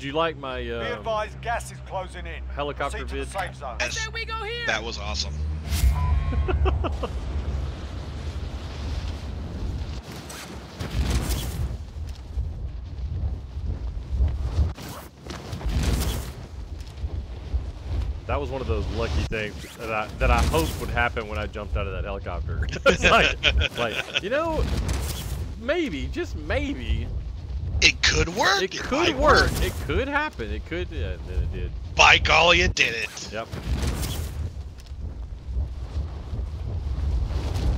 Did you like my Be uh, advised, gas is closing in. helicopter Proceed the vid? safe zone. Yes, we go here. that was awesome. That was one of those lucky things that I that I hoped would happen when I jumped out of that helicopter. like, like you know, maybe, just maybe, It could work. it could might work. It could happen. It could. Yeah, then it did. By golly, it did it. Yep.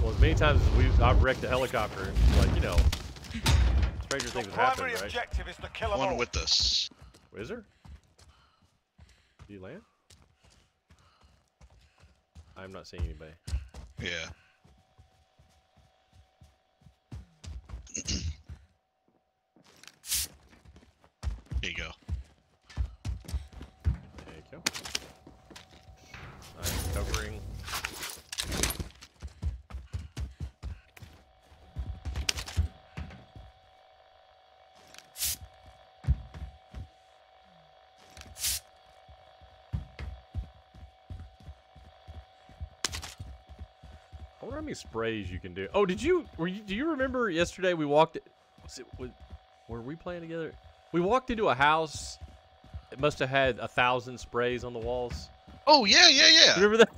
Well, as many times as we've I've wrecked a helicopter, like you know, stranger things have happened, primary right? objective is to kill One all. with us. Is there? Did you land? I'm not seeing anybody. Yeah. Here you go. There you go. I'm covering. I wonder how many sprays you can do. Oh, did you? Were you? Do you remember yesterday we walked? Was it? Was, were we playing together? We walked into a house. It must have had a thousand sprays on the walls. Oh yeah, yeah, yeah. Remember that?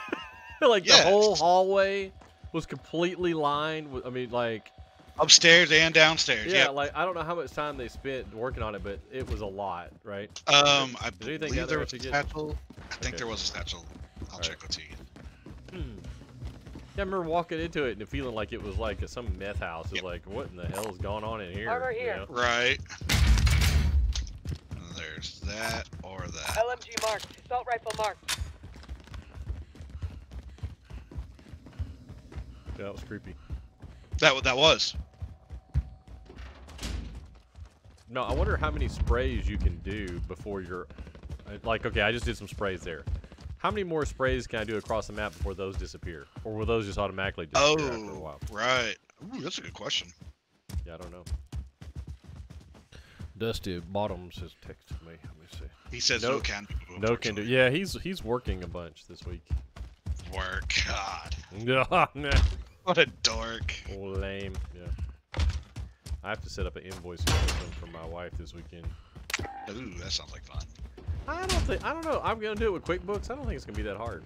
like Yes. the whole hallway was completely lined. With, I mean, like Upstairs and downstairs. yeah, Yep. like I don't know how much time they spent working on it, but it was a lot, right? Um, I Is believe there there was a get? satchel. I think Okay. there was a satchel. I'll Alright. check with you. Hmm. Yeah, I remember walking into it and feeling like it was like some meth house. It was Yep. like, what in the hell is going on in here? Armor you here. know? Right. There's that or that. LMG marked. Assault rifle marked. Yeah, that was creepy. That wa- that was. No, I wonder how many sprays you can do before you're uh, like, okay, I just did some sprays there. How many more sprays can I do across the map before those disappear, or will those just automatically disappear after a Oh, while? right. Ooh, that's a good question. Yeah, I don't know. Dusty Bottoms has texted me. Let me see. He says No- no, can do. No can do. Yeah, he's he's working a bunch this week. Work. God. What a dork. Oh, lame. Yeah. I have to set up an invoice system for my wife this weekend. Ooh, that sounds like fun. I don't think I don't know. I'm gonna do it with QuickBooks. I don't think it's gonna be that hard.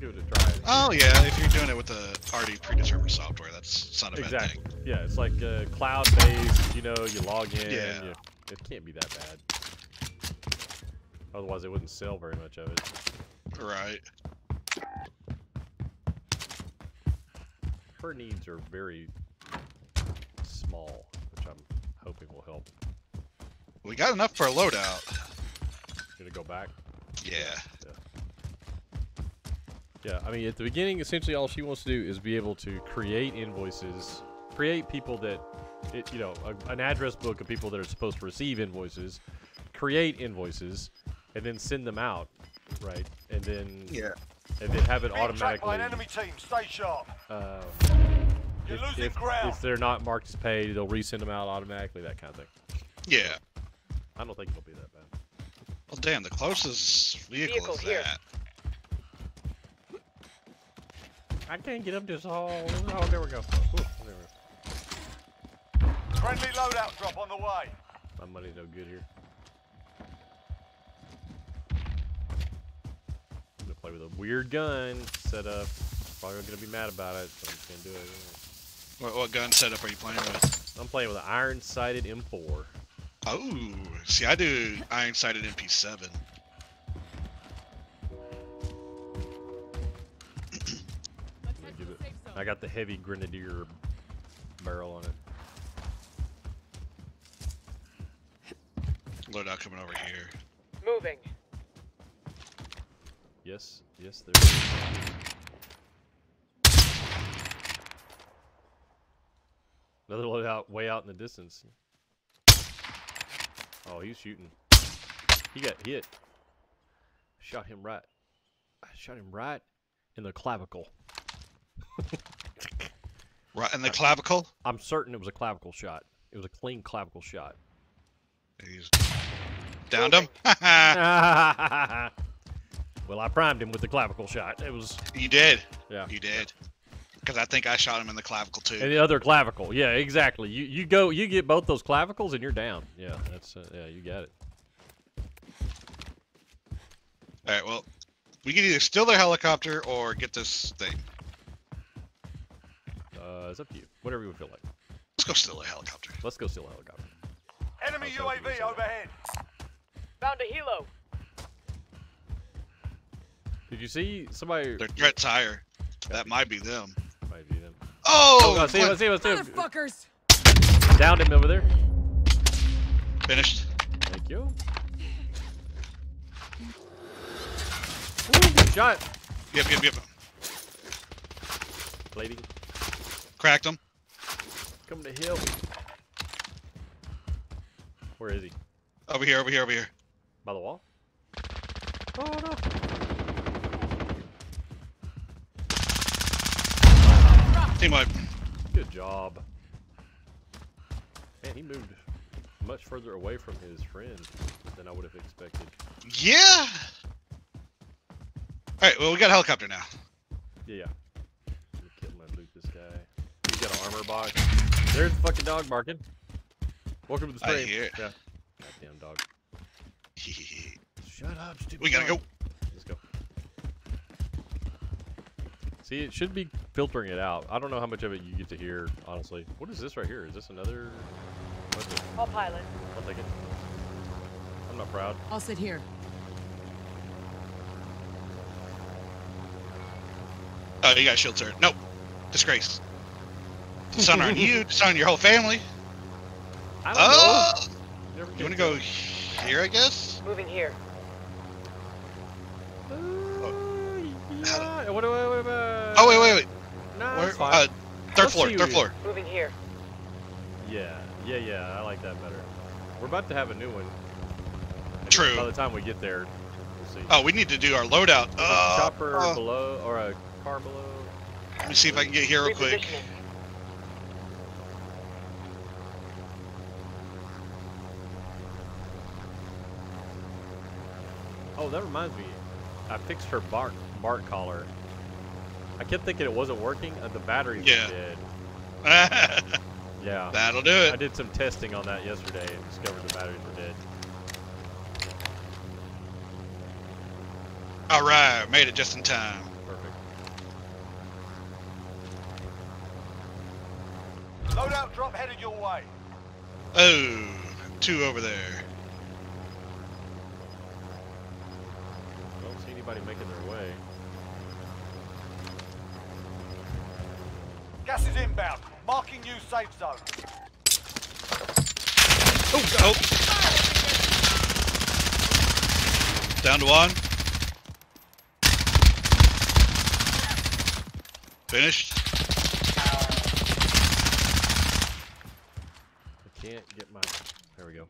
Gonna give it a try. Oh yeah, if you're doing it with the already predetermined software, that's not a bad Exactly. thing. Yeah, it's like uh, cloud-based. You know, you log in. Yeah. You, it can't be that bad. Otherwise, they wouldn't sell very much of it. Right. Her needs are very small, which I'm hoping will help. We got enough for a loadout. Gonna go back. Yeah. Yeah, I mean, at the beginning, essentially all she wants to do is be able to create invoices, create people that, it, you know, a, an address book of people that are supposed to receive invoices, create invoices, and then send them out, right? And then, Yeah. and then have it Being tracked by automatically. an enemy team. Stay sharp. Uh, You're if, losing if, ground. if they're not marked as paid, they'll resend them out automatically. That kind of thing. Yeah. I don't think it'll be that bad. Well, damn, the closest vehicle, Vehicle is here. that. I can't get up this hall. Oh, there we go. Ooh, there we go. Friendly loadout drop on the way. My money's no good here. I'm gonna play with a weird gun setup. Probably gonna be mad about it, but I'm just gonna do it. What, what gun setup are you playing with? I'm playing with an iron-sighted M4. Oh, see, I do iron-sighted MP7. I got the heavy grenadier barrel on it. Loadout coming over here. Moving. Yes, yes, there is. Another load out way out in the distance. Oh, he's shooting. He got hit. Shot him right. I shot him right in the clavicle. Right and the clavicle. I'm certain it was a clavicle shot. It was a clean clavicle shot. He's downed him. well, I primed him with the clavicle shot. It was you did. yeah. You did. Because I think I shot him in the clavicle too. And the other clavicle. Yeah, exactly. You you go you get both those clavicles and you're down. Yeah, that's uh, yeah, you got it. All right. Well, we can either steal their helicopter or get this thing. It's up to you. Whatever you would feel like. Let's go steal a helicopter. Let's go steal a helicopter. Enemy I'll UAV overhead. Found a helo. Did you see somebody? Their threat's higher. That might be them. Might be them. Oh, Oh, I see him. I Clint, see him. I see him. Motherfuckers! Downed him over there. finished. Thank you. Ooh, good shot. Yep, yep, yep. Plating. Cracked him. Coming to hill. Where is he? Over here, over here, over here. By the wall? Oh no. Team wipe. Good job. Man, he moved much further away from his friend than I would have expected. Yeah. All right. Well, we got a helicopter now. Yeah, yeah. Armor box. There's the fucking dog barking. Welcome to the stream. I stream. hear it. Yeah. Goddamn dog. Shut up, stupid. we gotta dog. go. Let's go. See, it should be filtering it out. I don't know how much of it you get to hear, honestly. What is this right here? Is this another? What's it? All pilot. I'll take it. I'm not proud. I'll sit here. Oh, you got a shield turret. Nope. Disgrace. Dishonor on you. Dishonor on your whole family. I don't Oh. know. You want to go here? I guess. Moving here. Uh, yeah. What, what, what, what, Oh wait, wait, wait. Nah, Where? it's fine. Uh, 3rd Let's floor. Third what- floor. Moving here. Yeah, yeah, yeah. I like that better. We're about to have a new one. And True. By the time we get there, we'll see. Oh, we need to do our loadout. There's a Uh, chopper uh, below or a car below. let me see if I can get here real quick. That reminds me. I fixed her bark bark collar. I kept thinking it wasn't working. Uh, the batteries Yeah. were dead. Yeah. That'll do it. I did some testing on that yesterday and discovered the batteries were dead. All right, made it just in time. Perfect. Loadout drop headed your way. Oh, two over there. Anybody making their way. Gas is inbound. Marking new safe zone. Oh, oh. Down to one. Finished. I can't get my. There we go.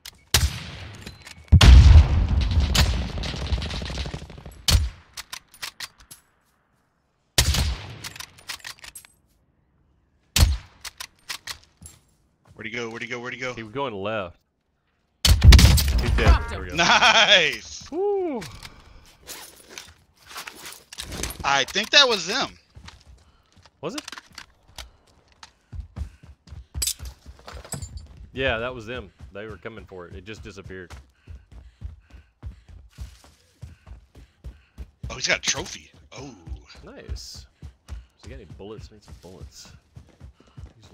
Where'd he go? Where'd he go? He was going left. He's dead. Dropped There we go. Nice. Woo. I think that was them. Was it? Yeah, that was them. They were coming for it. It just disappeared. Oh, he's got a trophy. Oh. Nice. So you got any bullets? I need some bullets.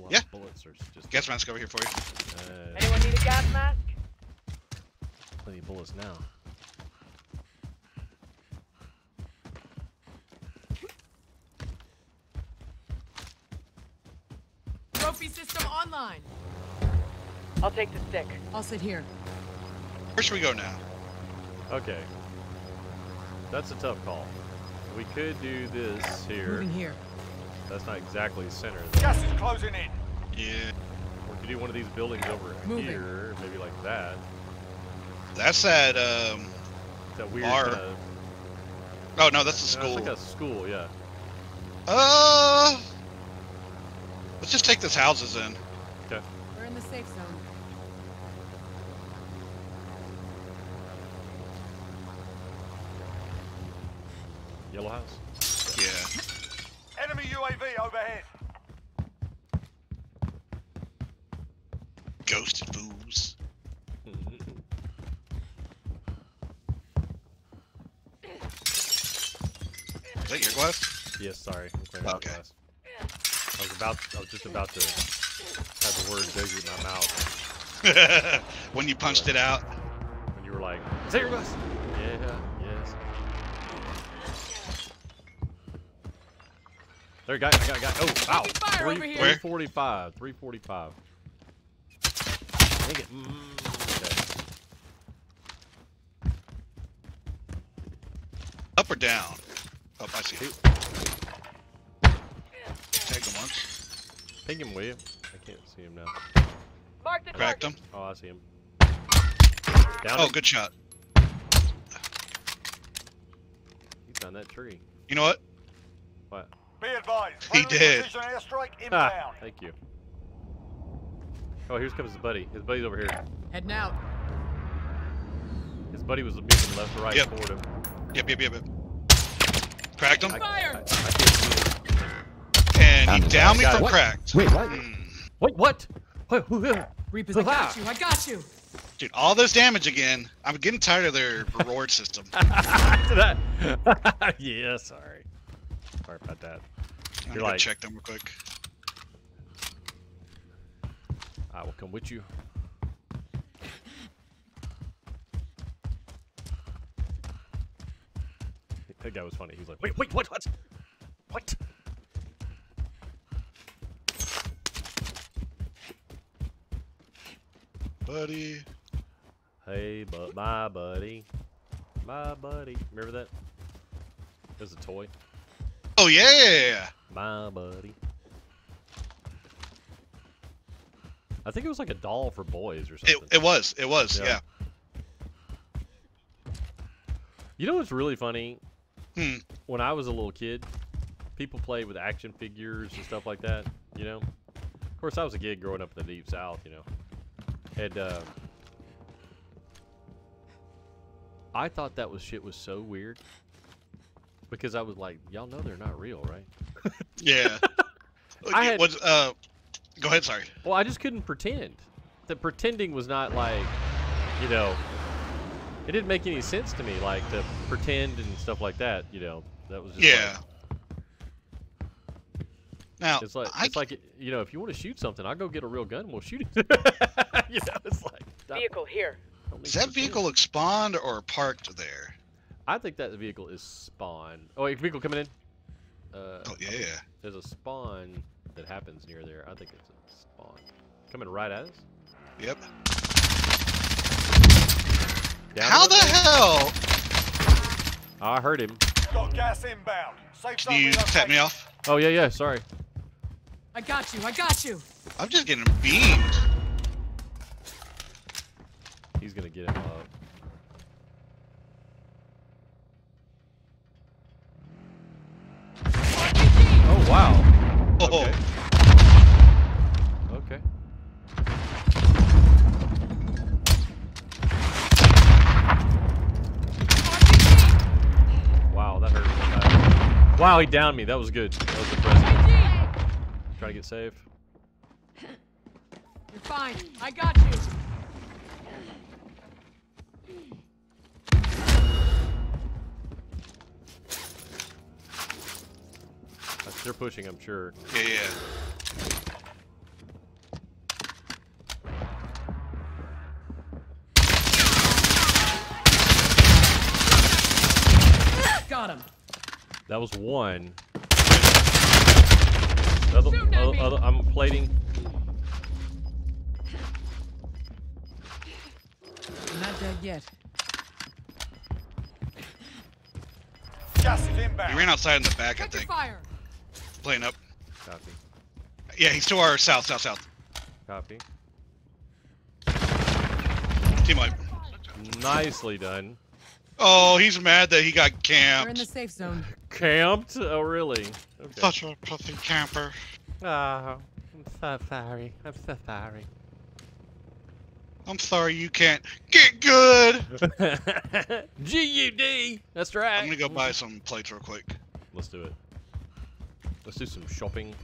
Use a lot Yeah. of bullets or just Gas mask over here for you. uh, Anyone need a gas mask? plenty of bullets now. Trophy system online. I'll take the stick. I'll sit here. Where should we go now? Okay. That's a tough call. We could do this here. Moving here. That's not exactly center. Just closing in. Yeah. We could do one of these buildings over Moving. here, maybe like that. That's that. Um, that weird. Bar. Kinda... Uh, oh no, that's a school. No, that's like a school, yeah. Uh. Let's just take these houses in. Okay. We're in the safe zone. Yellow house. Yes, sorry. I'm clearing Okay. glass. I was about. I was just about to have the word Dozy in my mouth when you punched it out. when you were like, "Is that your glass?" Yeah. Yes. There, guy. I got a guy. Oh, wow. Taking fire over here. Where? 345. 345. Dang it. Mm, okay. Up or down? Oh, I see. Take him once. Ping him, will you? I can't see him now. Mark the Cracked target. him. Oh, I see him. Down Oh, him. good shot. He's down that tree. You know what? What? Be advised. He friendly did. Precision airstrike Ah, inbound. thank you. Oh, here comes his buddy. His buddy's over here. Heading out. His buddy was moving left to right Yep. toward him. Yep, yep, yep, yep. Cracked him. I, I, Fire! I can't see him. And he downed me Got for it. cracked. Wait, what? Mm. Wait, what? Wait, who- who- Reapers, I got you. I got you. Dude, all this damage again. I'm getting tired of their reward system. That- yeah, sorry. Sorry about that. I'm You're gonna like- check them real quick. I will come with you. That guy was funny. He was like, wait, wait, what, what? What? Buddy. Hey, but my buddy. My buddy. Remember that? It was a toy. Oh yeah. My buddy. I think it was like a doll for boys or It, something. it was. It was. Yeah. Yeah. You know what's really funny? Hmm. When I was a little kid, people played with action figures and stuff like that. You know, of course, I was a kid growing up in the deep south. You know, and uh, I thought that was shit was so weird because I was like, y'all know they're not real, right? Yeah. I had- Was uh. Go ahead. Sorry. Well, I just couldn't pretend. The pretending was not like, you know, it didn't make any sense to me. Like to pretend and stuff like that. You know, that was just Yeah. Now it's like I it's like you know, if you want to shoot something, I'll go get a real gun. and We'll shoot it. you know, it's like don't- Vehicle here. don't need is to that pretend. vehicle spawned or parked there? I think that vehicle is spawn. Oh wait, vehicle coming in. Uh, Oh yeah. there's a spawn that happens near there. I think it's a spawn coming right at us. Yep. Down How it the there? hell? I heard him. Got gas inbound. Safe Can zone you set me off? Oh yeah, yeah. Sorry. I got you. I got you. I'm just getting beamed. He's gonna get him up. Oh wow. Oh. Okay. Okay. Wow, that hurt. Wow, he downed me. That was good. That was impressive. Trying to get safe. You're fine. I got you. They're pushing, I'm sure. Yeah, yeah. Got him. That was one. Other, other, other, I'm plating. I'm not dead yet. Gas is He inbound. ran outside in the back, I Check your think. fire. Playing up. Copy. Yeah, he's to our south, south, south. Copy. Team wipe. Nicely done. Oh, he's mad that he got camped. We're in the safe zone. Camped? Oh, really? Okay. Such a pussy camper. Oh, I'm so sorry. I'm so sorry. I'm sorry you can't get good. G-U-D! That's right. I'm gonna go buy some plates real quick. Let's do it. Let's do some shopping.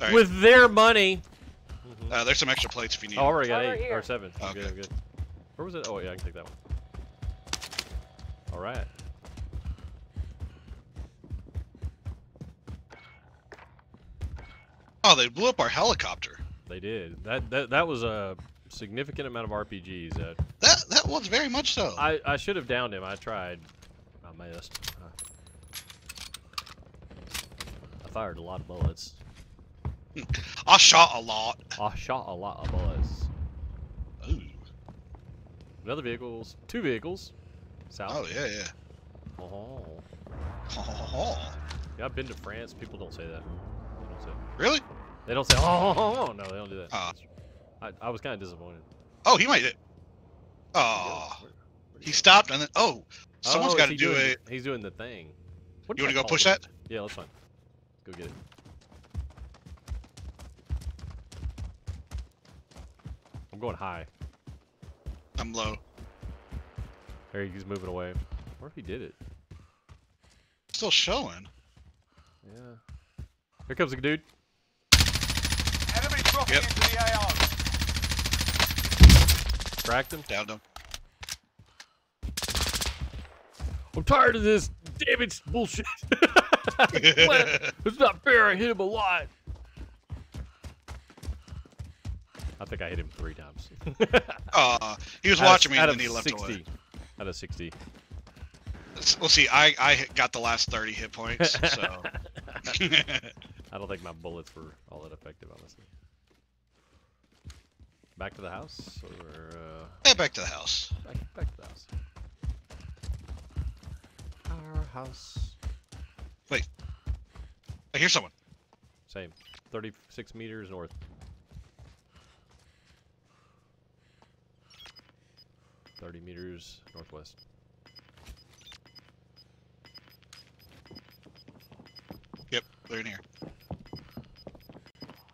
All right. With their money. uh, there's some extra plates if you need. Oh, I already got Over eight here. or seven. I'm good, Okay. I'm good. Where was it? Oh, yeah, I can take that one. All right. Oh, they blew up our helicopter. They did. That that that was a significant amount of RPGs. That That that was very much so. I I should have downed him. I tried. I missed. I fired a lot of bullets. I shot a lot. I shot a lot of bullets. Ooh. Another vehicles. Two vehicles. South. Oh yeah, yeah. Oh. Oh, Yeah, I've been to France. People don't say that. Don't say. really? They don't say. Oh oh no, they don't do that. Ah. I, I was kind of disappointed. Oh, he made it. Oh, where- he stopped and then oh, someone's Oh, got to do doing it. he's doing the thing. What You want to go push that? Yeah, let's fine. Go get it. I'm going high. I'm low. There he's moving away. What if he did it? Still showing. Yeah. Here comes a dude. Enemy dropping Yep. into the AO. Cracked him. Downed him. I'm tired of this damage bullshit. it's not fair. I hit him a lot. I think I hit him three times. Uh, he was Out of- watching me out and of then he left 60. away. Out of 60. Let's, let's see. I I got the last 30 hit points. So. I don't think my bullets were all that effective, honestly. Back to the house, or uh, Head back to the house. back, back to the house. Our house. Wait, I hear someone. Same. 36 meters north. Thirty meters northwest. Yep, they're in here.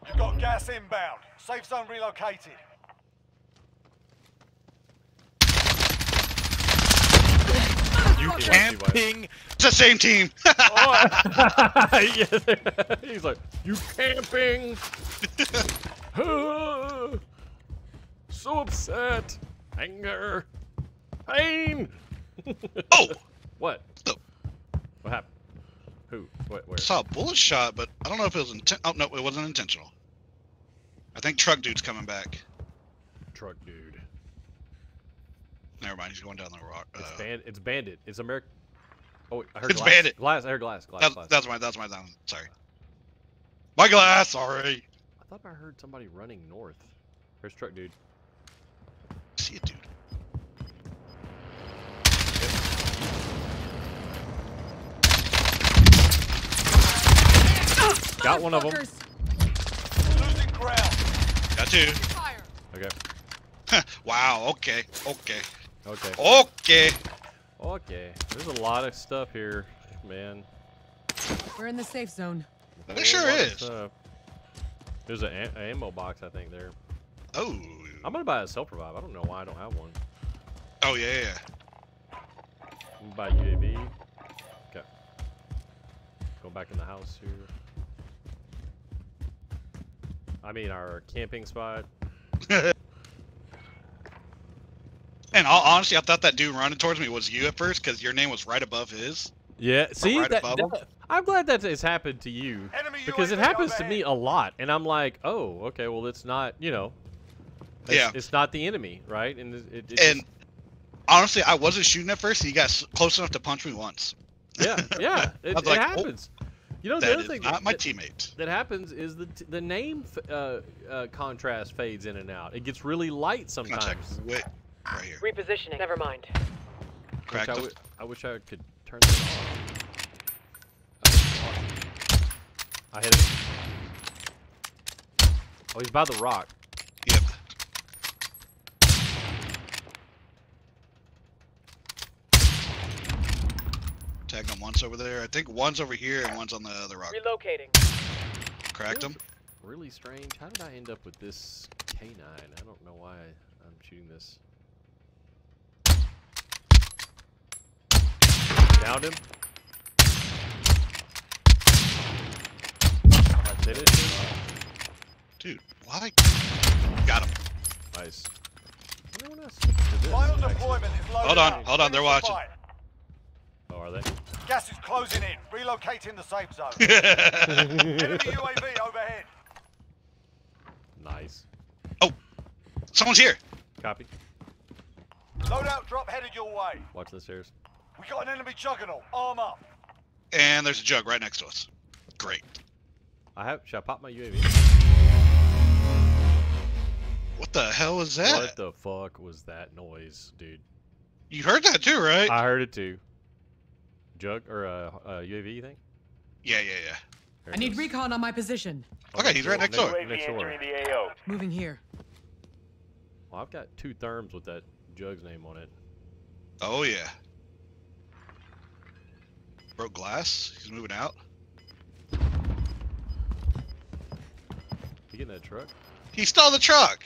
You've got gas inbound. Safe zone relocated. You camping? It's the same team. yeah, oh. he's like, you camping? so upset. Anger. Pain. oh, What? Oh. What happened? Who? What? Where? saw a bullet shot, but I don't know if it was inten- Oh no, it wasn't intentional. I think truck dude's coming back. Truck dude. Never mind, he's going down the rock. It's Uh, band. It's bandit. It's American. Oh, I heard It's glass. Bandit. Glass. I heard glass. Glass. that, glass. that's my that's my down. Sorry. My glass. Sorry. I thought I heard somebody running north. There's truck dude. See it, dude. Got one of them. Losing ground. Got two. Okay. wow. Okay. Okay. Okay. Okay. Okay. There's a lot of stuff here, man. We're in the safe zone. A There sure whole lot of is. stuff. There's an a- ammo box, I think, there. Oh. I'm gonna buy a self revive. I don't know why I don't have one. Oh yeah. yeah, yeah. I'm gonna buy UAV. Okay. Go back in the house here. I mean, our camping spot. And hon- honestly, I thought that dude running towards me was you at first because your name was right above his. Yeah, see, right that, above 'em? that- I'm glad that has happened to you Enemy because it happens to me a lot, and I'm like, oh, okay, well, it's not, you know, it's, Yeah. it's not the enemy, right? And it, it, it And just- honestly, I wasn't shooting at first. He got close enough to punch me once. yeah, yeah, it, was it like, oh, happens. you know, the other thing not my that, teammate. that happens is the t- the name f- uh, uh, contrast fades in and out. It gets really light sometimes. Contact. Wait. Right here. Repositioning. Never mind. Cracked I, him. I wish I could turn this off. I hit him. Oh, he's by the rock. Yep. Tagged him once over there. I think one's over here and one's on the other rock. Relocating. Cracked him. Really strange. How did I end up with this K9? I don't know why I'm shooting this. Downed him. I finished him. Dude, why? Got him. Nice. I wonder what else Final deployment is loaded Hold on, up. hold on, they're watching. Oh, are they? Gas is closing in. Relocating the safe zone. Enemy UAV overhead. Nice. Oh, someone's here. Copy. Loadout drop headed your way. Watch the stairs. We got an enemy juggernaut. Arm up. And there's a jug right next to us. Great. I have. Should I pop my UAV? What the hell was that? What the fuck was that noise, dude? You heard that too, right? I heard it too. Jug or uh, uh UAV, you think? yeah, yeah, yeah. There I need goes. recon on my position. Okay, he's right next door. Next door. AO. Moving here. Well, I've got two therms with that Jug's name on it. Oh yeah. Broke glass. He's moving out. You getting that truck? He stole the truck.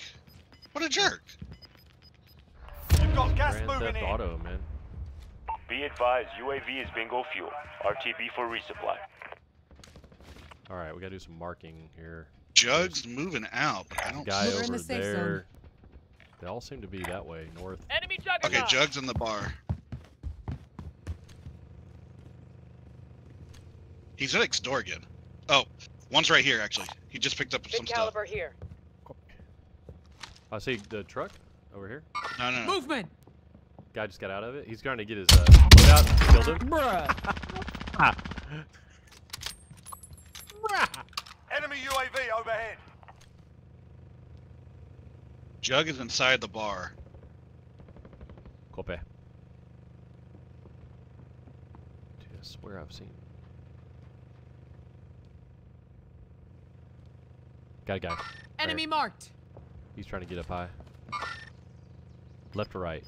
What a jerk. You've got gas Grand moving Theft in. Auto, man. Be advised, UAV is bingo fuel. RTB for resupply. All right, we gotta do some marking here. Jug's moving out. but I don't. Guy We're over the safe zone. there. They all seem to be that way, north. Enemy Okay. Jug's in the bar. He's next door again. Oh, one's right here actually. He just picked up some Big stuff. caliber here. I see the truck over here. No, no, no. Movement. Guy just got out of it. He's trying to get his uh, loadout. Killed him. Bruh. Enemy UAV overhead. Jug is inside the bar. Cope. Dude, I swear I've seen. Got a guy. Enemy marked. He's trying to get up high. Left or right?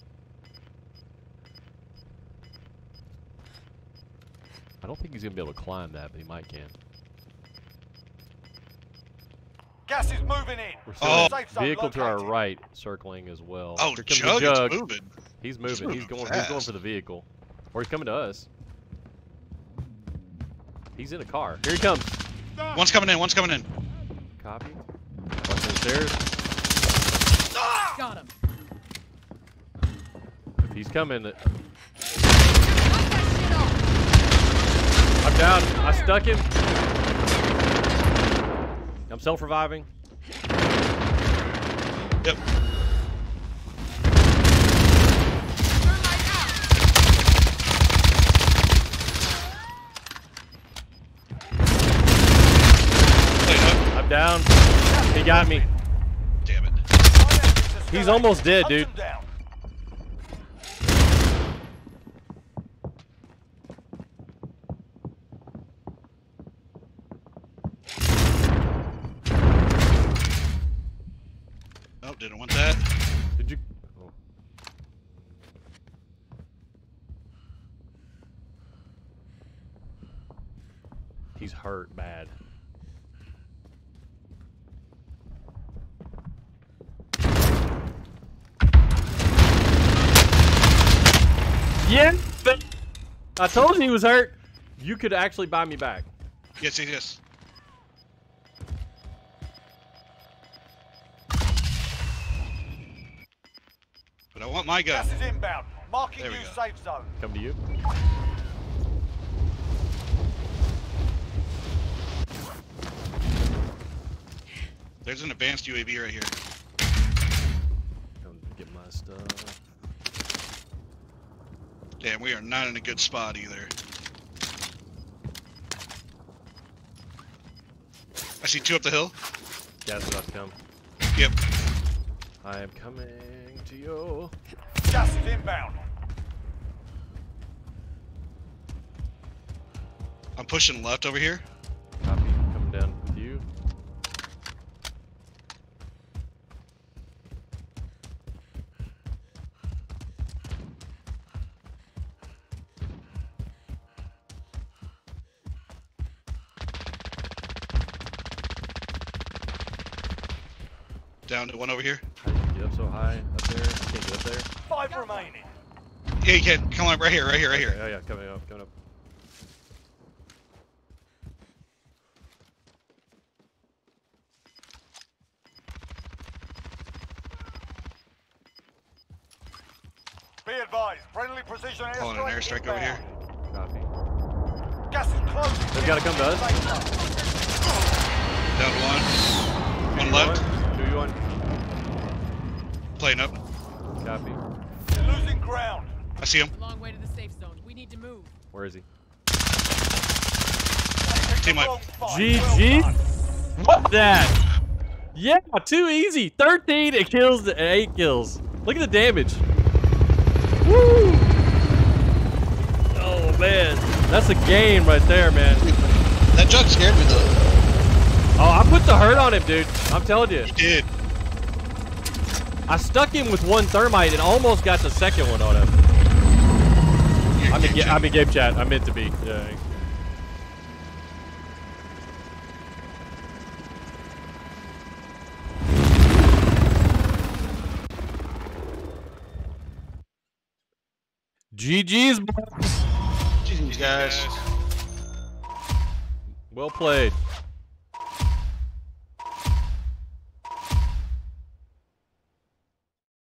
I don't think he's gonna be able to climb that, but he might can. Gas is moving in. We're still Oh. in Safe zone vehicle to our right, circling as well. Oh, Here comes Jug, the is jug. moving. He's moving. He's moving going. He's going for the vehicle, or he's coming to us. He's in a car. Here he comes. One's coming in. One's coming in. Copy. Watch the stairs. Got him. If he's coming, that shit off. I'm down. I stuck him. I'm self-reviving. Down. He got me. Damn it. He's almost dead, dude. him down. Oh, didn't want that. Did you? Oh. He's hurt bad. Yeah, but I told you he was hurt. You could actually buy me back. Yes, yes, yes. But I want my gun. Gas is inbound. Marking There we new go. safe zone. Come to you. There's an advanced UAV right here. Damn, we are not in a good spot either. I see two up the hill. Gas is about to come. Yep. I am coming to you. Gas is inbound. I'm pushing left over here. Down to one over here. How do you Get up so high up there. Can't get up there. Five remaining. Yeah, you can. Come on, right here, right here, right here. Oh yeah, coming up, coming up. Be advised, friendly precision airstrike. Calling an airstrike over here. Copy. Gas is closing. They've gotta come to us. Down one. One left. Two you on. Playing up. Copy. You're losing ground. I see him. Long way to the safe zone. We need to move. Where is he? Team Wrong up. GG. Well. What that? Yeah, too easy. 13 it kills the 8 kills. Look at the damage. Woo! Oh man. That's a game right there, man. That jug scared me though. Oh, I put the hurt on him, dude. I'm telling you. He did. I stuck him with one thermite and almost got the second one on him. You're I'm in, ga- I'm in game chat. I meant to be. Yeah. GG's. GG's, guys. Well played.